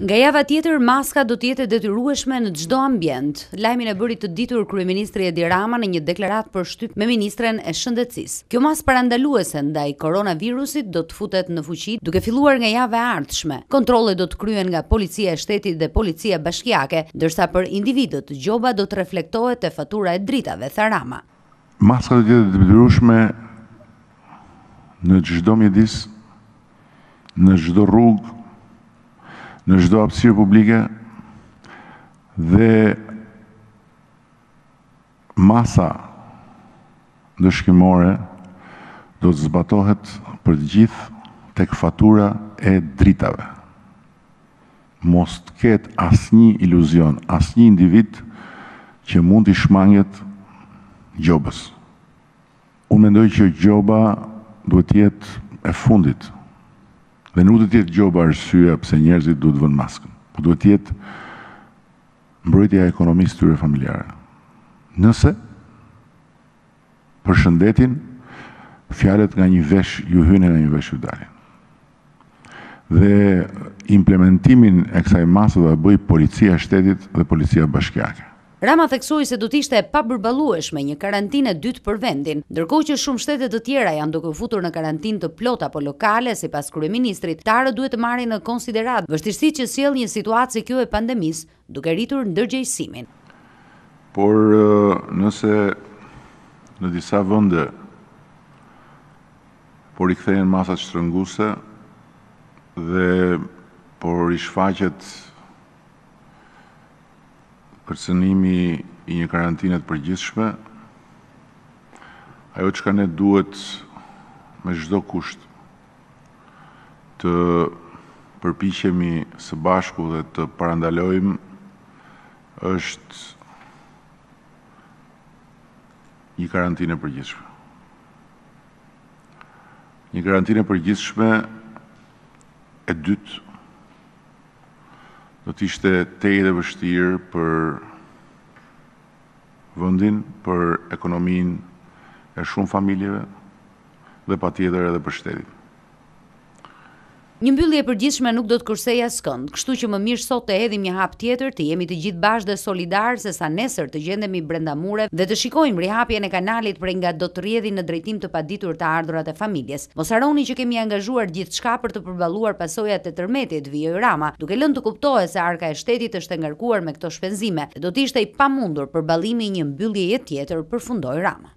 Nga java tjetër maska do të jetë e detyrueshme në çdo ambient. Lajmin e bëri të ditur kryeministri Edi Rama në një deklaratë për shtyp me ministren e Shëndetësisë. Kjo masë parandaluese ndaj koronavirusit do të futet në fuqi duke filluar nga java e ardhshme. Kontrollet do të kryhen nga Policia e Shtetit dhe Policia Bashkiake, ndërsa për individët gjoba do të reflektohet te fatura e dritave, tha Rama. Maska do të jetë e detyrueshme në çdo mjedis, në çdo rrugë, në çdo hapësirë publike dhe masa ndëshkimore do të zbatohet për të gjithë tek fatura e dritave. Mos të ketë asnjë iluzion asnjë individ që mund t'i shmanget gjobës. Unë mendoj që gjoba duhet të jetë e fundit dhe nuk duhet të jetë gjoba arsyeja pse njerëzit duhet të vënë maskën, por duhet të jetë mbrojtja e ekonomisë së tyre familjare. Nëse për shëndetin, fjalët nga një vesh ju hynë e nga një vesh ju dalin. Dhe implementimin e kësaj masë do ta bëjë policia e shtetit dhe policia bashkiake. Rama theksoi se do të ishte e papërballueshme një karantinë e dytë për vendin, ndërkohë që shumë shtete të tjera janë duke u futur në karantinë të plotë apo lokale, sipas kryeministrit, tarët duhet të marrin në konsideratë vështirësitë që sjell një situatë si kjo e pandemisë duke rritur ndërgjegjësimin. Por nëse në disa vende po rikthehen masat shtrënguese dhe po rishfaqet kërcënimi i një karantine të përgjithshme, ajo çka ne duhet me çdo kusht të përpiqemi së bashku dhe të parandalojmë është një karantinë e përgjithshme. Një karantinë e përgjithshme e dytë do të ishte tejet e vështirë për vëndin, për ekonominë e shumë familjeve, dhe patjetër edhe për shtetin. Një mbyllje e përgjithshme nuk do të kursejë askënd, kështu që më mirë sot të hedhim një hap tjetër, të jemi të gjithë bashkë dhe solidarë sesa nesër të gjendemi brenda mureve dhe të shikojmë rihapjen e kanalit prej nga do të rrjedhin në drejtim të paditur të ardhurat e familjes. Mos harroni që kemi angazhuar gjithçka për të përballuar pasojat e tërmetit, vijoi Rama, duke lënë të kuptohet se arka e shtetit është e ngarkuar me këto shpenzime. dhe do të ishte i pamundur përballimi i një mbylljeje tjetër, përfundoi Rama.